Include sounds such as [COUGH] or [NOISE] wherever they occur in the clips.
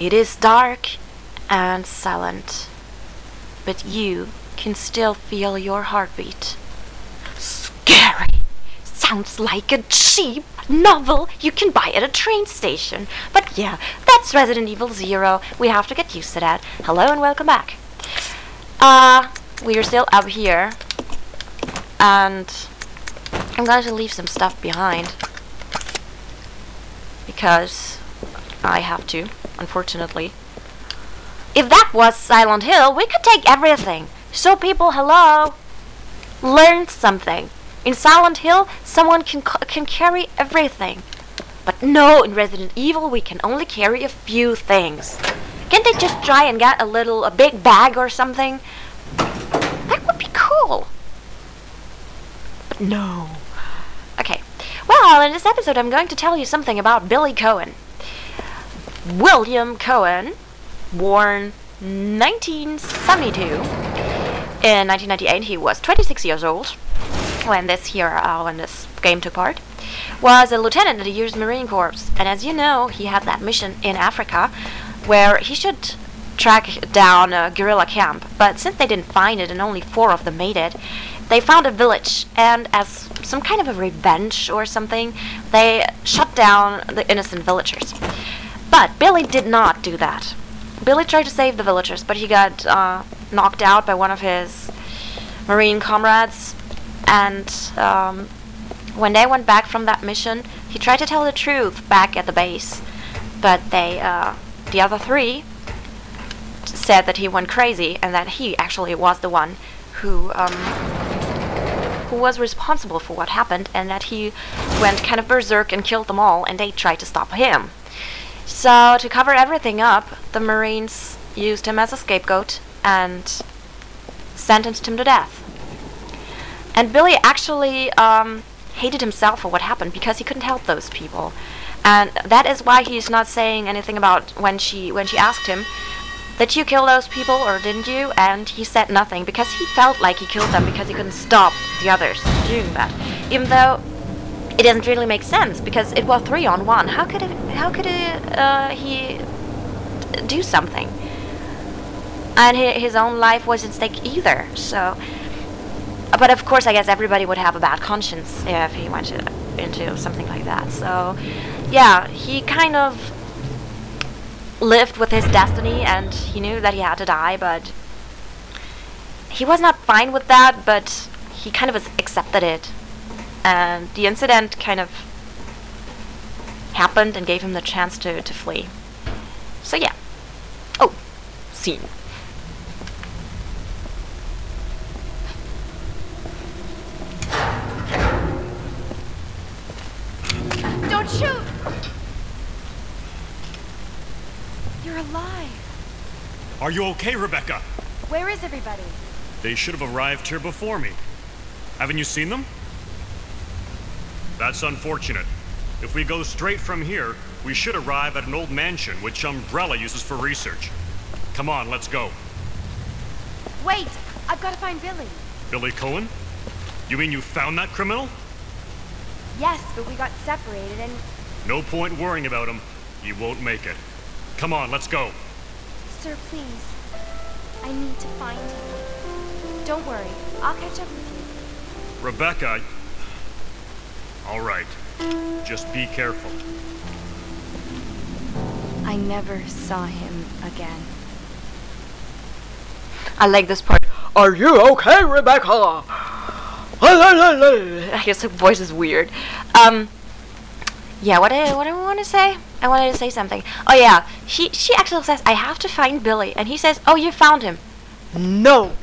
It is dark and silent, but you can still feel your heartbeat. Scary! Sounds like a cheap novel you can buy at a train station. But yeah, that's Resident Evil Zero. We have to get used to that. Hello and welcome back. Uh, we are still up here. And I'm going to leave some stuff behind. Because I have to, unfortunately. If that was Silent Hill, we could take everything. So people, hello, learn something. In Silent Hill, someone can can carry everything. But no, in Resident Evil, we can only carry a few things. Can't they just try and get a little, a big bag or something? That would be cool. But no. Okay. Well, in this episode, I'm going to tell you something about Billy Coen. William Coen, born 1972. In 1998, he was 26 years old when this here, uh, when this game took part. Was a lieutenant in the U.S. Marine Corps, and as you know, he had that mission in Africa, where he should track down a guerrilla camp. But since they didn't find it, and only four of them made it, they found a village, and as some kind of a revenge or something, they shut down the innocent villagers. But Billy did not do that. Billy tried to save the villagers, but he got uh, knocked out by one of his marine comrades. And um, when they went back from that mission, he tried to tell the truth back at the base, but they, uh, the other three, said that he went crazy and that he actually was the one who um, who was responsible for what happened, and that he went kind of berserk and killed them all, and they tried to stop him. So, to cover everything up, the Marines used him as a scapegoat and sentenced him to death. And Billy actually um, hated himself for what happened because he couldn't help those people. And that is why he's not saying anything about when she when she asked him, did you kill those people or didn't you? And he said nothing because he felt like he killed them because he couldn't stop the others doing that. Even though it doesn't really make sense because it was three on one. How could it? How could it? Uh, he do something? And his own life was at stake either. So, but of course, I guess everybody would have a bad conscience if he went to, into something like that. So, yeah, he kind of lived with his destiny, and he knew that he had to die, but he was not fine with that. But he kind of accepted it and the incident kind of happened and gave him the chance to, to flee. So yeah. Oh, scene. Don't shoot! You're alive. Are you okay, Rebecca? Where is everybody? They should have arrived here before me. Haven't you seen them? That's unfortunate. If we go straight from here, we should arrive at an old mansion which Umbrella uses for research. Come on, let's go. Wait! I've got to find Billy. Billy Coen? You mean you found that criminal? Yes, but we got separated and... No point worrying about him. He won't make it. Come on, let's go. Sir, please. I need to find him. Don't worry. I'll catch up with you. Rebecca... All right. Just be careful. I never saw him again. I like this part. Are you okay, Rebecca? [SIGHS] I guess her voice is weird. Um, yeah. What I what I want to say? I wanted to say something. Oh yeah. She she actually says I have to find Billy, and he says, "Oh, you found him." No.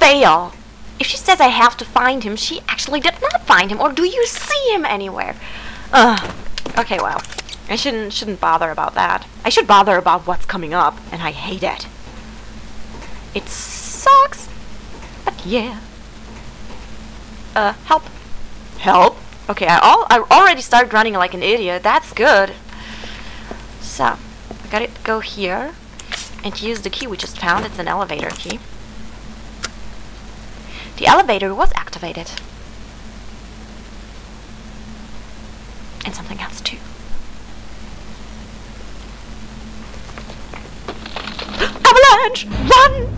Fail. If she says I have to find him, she actually did not find him. Or do you see him anywhere? Ugh. Okay, well. I shouldn't shouldn't bother about that. I should bother about what's coming up, and I hate it. It sucks. But yeah. Uh, help. Help? Okay, I, all, I already started running like an idiot. That's good. So, I gotta go here and use the key we just found. It's an elevator key. The elevator was activated. And something else too. avalanche! Run!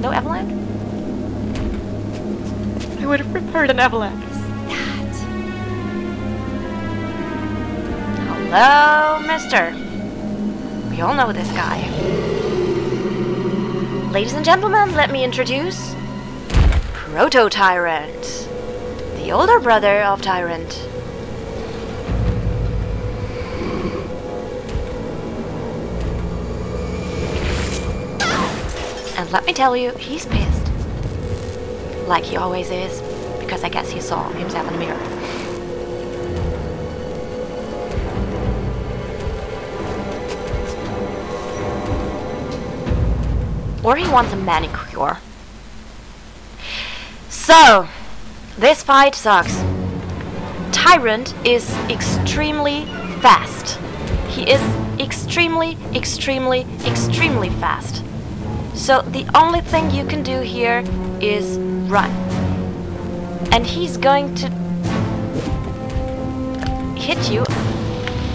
No avalanche? I would have preferred an avalanche. Hello, mister. We all know this guy. Ladies and gentlemen, let me introduce Proto Tyrant, the older brother of Tyrant. And let me tell you, he's pissed. Like he always is, because I guess he saw himself in the mirror. Or he wants a manicure. So, this fight sucks. Tyrant is extremely fast. He is extremely, extremely, extremely fast. So the only thing you can do here is run. And he's going to hit you.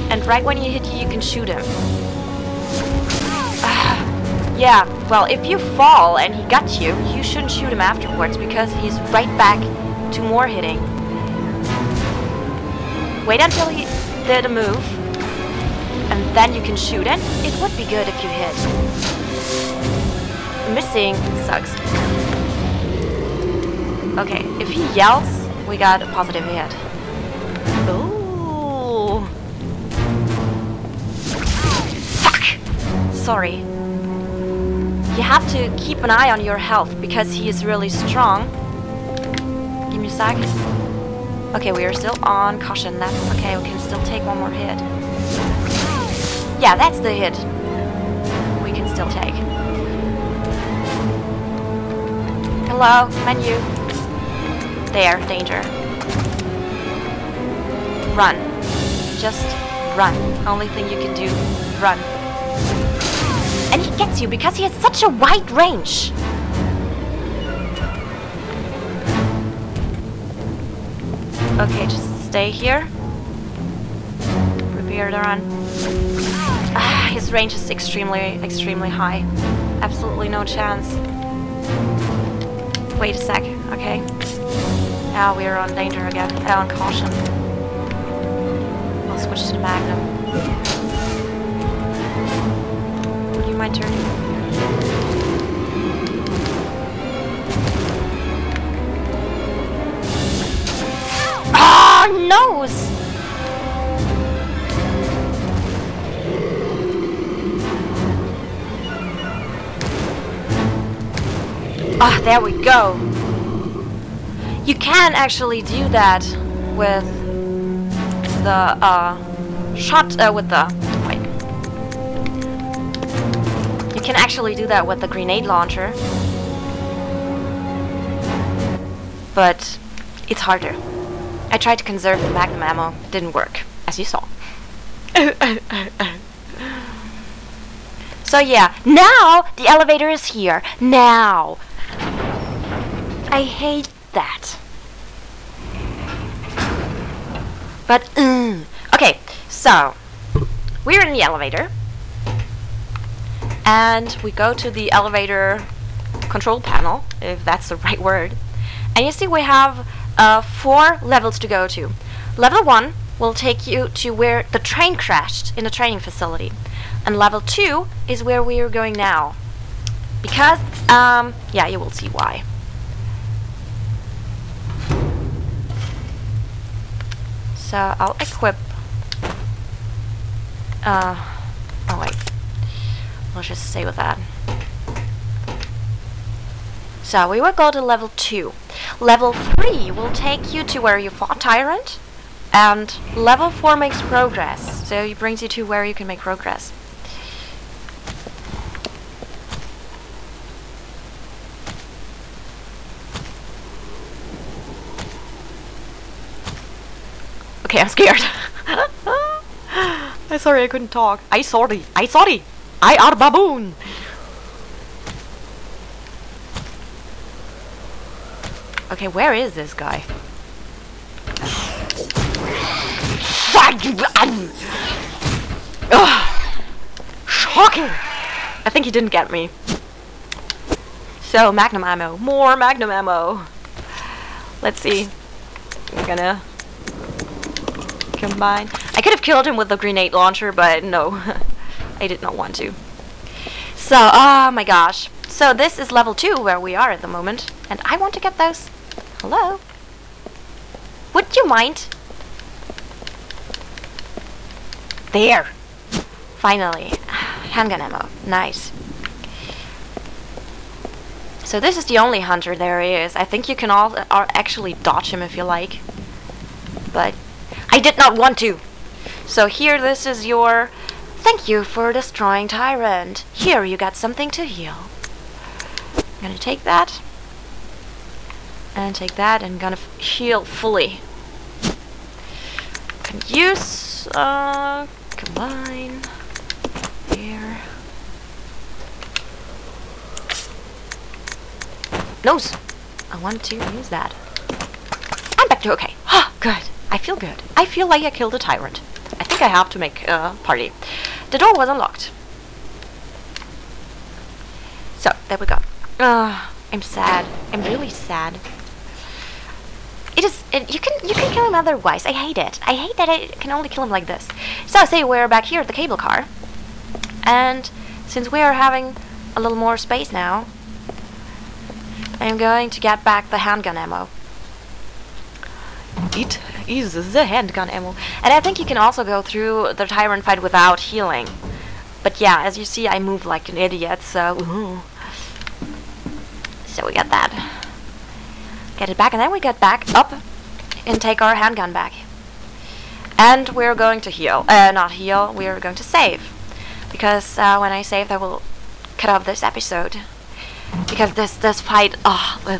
And right when he hit you, you can shoot him. Yeah, well, if you fall and he got you, you shouldn't shoot him afterwards because he's right back to more hitting. Wait until he did a move, and then you can shoot, and it would be good if you hit. Missing sucks. Okay, if he yells, we got a positive hit. Ooh. Fuck! Sorry. You have to keep an eye on your health because he is really strong. Give me a sec. Okay, we are still on caution. That's okay. We can still take one more hit. Yeah, that's the hit. We can still take. Hello, menu. There, danger. Run. Just run. Only thing you can do, run. And he gets you because he has such a wide range. Okay, just stay here. Prepare to run. Ah, his range is extremely, extremely high. Absolutely no chance. Wait a sec, okay. Now we are on danger again, uh, on caution. I'll switch to the Magnum. Mind turning? Ah, nose! Ah, there we go. You can actually do that with the uh, shot uh, with the can actually do that with the grenade launcher, but it's harder. I tried to conserve the magnum ammo, didn't work, as you saw. [LAUGHS] so yeah, now the elevator is here. Now. I hate that. But, mm. okay, so, we're in the elevator. And we go to the elevator control panel, if that's the [LAUGHS] right word. And you see we have uh, four levels to go to. Level 1 will take you to where the train crashed in the training facility. And level 2 is where we are going now. Because, um, yeah, you will see why. So I'll equip. Uh. Let's just stay with that. So we will go to level 2. Level 3 will take you to where you fought Tyrant. And level 4 makes progress. So it brings you to where you can make progress. Okay, I'm scared. [LAUGHS] I'm sorry I couldn't talk. I sorry. I sorry. I are baboon. Okay, where is this guy? Ugh. Shocking! I think he didn't get me. So, magnum ammo. More magnum ammo. Let's see. I'm gonna combine. I could have killed him with the grenade launcher, but no. [LAUGHS] I did not want to. So, oh my gosh. So this is level 2 where we are at the moment. And I want to get those. Hello? Would you mind? There. Finally. Handgun ammo. Nice. So this is the only hunter there is. I think you can all uh, actually dodge him if you like. But I did not want to. So here, this is your thank you for destroying Tyrant. Here, you got something to heal. I'm gonna take that. And take that and gonna heal fully. Can use, uh, combine. Here. Nose! I want to use that. I'm back to okay. Ah, [GASPS] good. I feel good. I feel like I killed a tyrant. I think I have to make a party. The door was unlocked. So, there we go. Uh, I'm sad. I'm really sad. It is. It, you can you can kill him otherwise. I hate it. I hate that I can only kill him like this. So say we're back here at the cable car, and since we are having a little more space now, I'm going to get back the handgun ammo. It is the handgun ammo. And I think you can also go through the Tyrant fight without healing. But yeah, as you see, I move like an idiot, so... Ooh. So we got that. Get it back, and then we get back up and take our handgun back. And we're going to heal. Uh, not heal, we're going to save. Because uh, when I save, I will cut off this episode because this this fight oh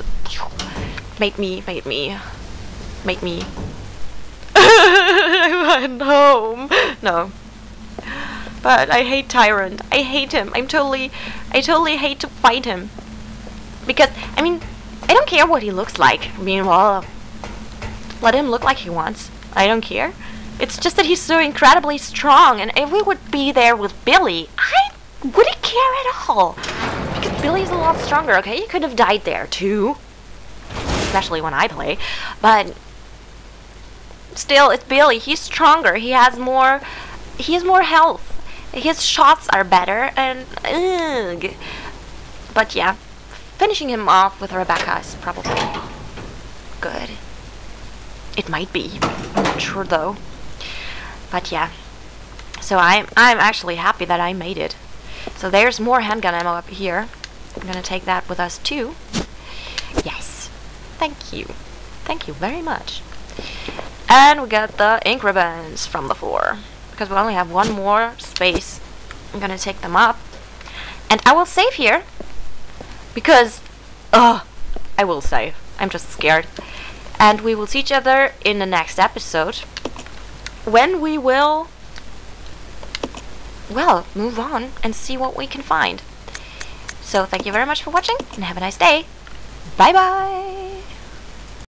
made me made me made me [LAUGHS] I went home. No. But I hate Tyrant. I hate him. I'm totally I totally hate to fight him. Because I mean I don't care what he looks like. I mean well let him look like he wants. I don't care. It's just that he's so incredibly strong and if we would be there with Billy I wouldn't care at all. Because Billy's a lot stronger, okay? He could have died there too. Especially when I play. But still, it's Billy. He's stronger. He has more he has more health. His shots are better and ugh. But yeah, finishing him off with Rebecca is probably good. It might be. I'm not sure though. But yeah. So I'm I'm actually happy that I made it. So there's more handgun ammo up here. I'm gonna take that with us too. Yes. Thank you. Thank you very much. And we got the ink ribbons from the floor. Because we only have one more space. I'm gonna take them up. And I will save here. Because, ugh, I will save. I'm just scared. And we will see each other in the next episode. When we will well, move on and see what we can find. So thank you very much for watching and have a nice day. Bye bye!